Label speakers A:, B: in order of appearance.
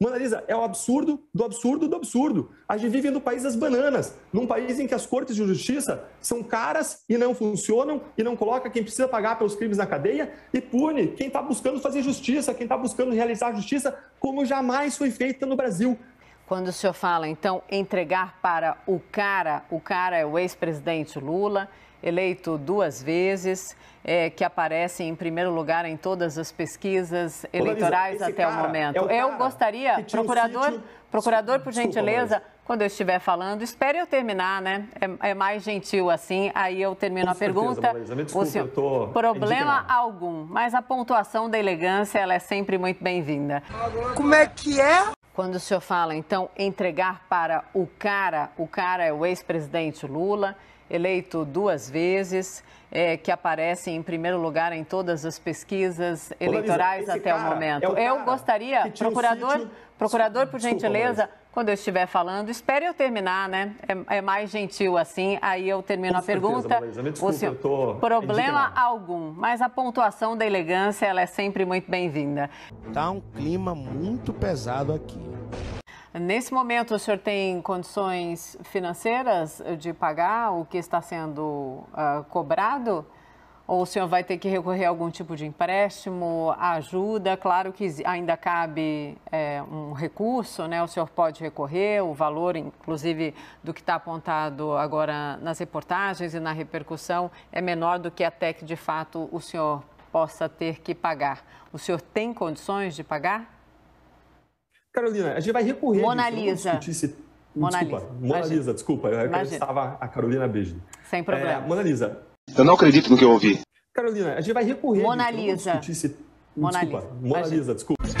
A: Lisa, é o absurdo do absurdo do absurdo. A gente vive no país das bananas, num país em que as cortes de justiça são caras e não funcionam e não coloca quem precisa pagar pelos crimes na cadeia e pune quem está buscando fazer justiça, quem está buscando realizar justiça, como jamais foi feita no Brasil.
B: Quando o senhor fala, então, entregar para o cara, o cara é o ex-presidente Lula, eleito duas vezes, é, que aparece em primeiro lugar em todas as pesquisas eleitorais até o momento. É o eu gostaria, procurador, um procurador, por gentileza, quando eu estiver falando, espere eu terminar, né? É, é mais gentil assim, aí eu termino Com a certeza, pergunta. Marisa,
A: desculpa, o senhor, eu
B: problema indignado. algum, mas a pontuação da elegância ela é sempre muito bem-vinda.
C: Como é que é?
B: Quando o senhor fala, então, entregar para o cara, o cara é o ex-presidente Lula, eleito duas vezes, é, que aparece em primeiro lugar em todas as pesquisas eleitorais até o momento. É o eu gostaria, procurador, um procurador, por gentileza, Desculpa, quando eu estiver falando, espere eu terminar, né? É, é mais gentil assim, aí eu termino Com a certeza, pergunta.
A: Desculpa, o senhor,
B: problema
A: indignado.
B: algum, mas a pontuação da elegância ela é sempre muito bem-vinda.
C: Tá um clima muito pesado aqui.
B: Nesse momento, o senhor tem condições financeiras de pagar o que está sendo uh, cobrado? Ou o senhor vai ter que recorrer a algum tipo de empréstimo, ajuda? Claro que ainda cabe é, um recurso, né? O senhor pode recorrer, o valor, inclusive, do que está apontado agora nas reportagens e na repercussão, é menor do que até que, de fato, o senhor possa ter que pagar. O senhor tem condições de pagar?
A: Carolina, a gente vai recorrer.
B: Mona Lisa.
A: Mona desculpa, Lisa. Mona Lisa, desculpa. Eu estava a Carolina Beijo.
B: Sem problema. É,
A: Mona Lisa.
D: Eu não acredito no que eu ouvi.
A: Carolina, a gente vai recorrer.
B: Mona Lisa.
A: Se... Mona desculpa, Lisa. Mona Lisa, desculpa.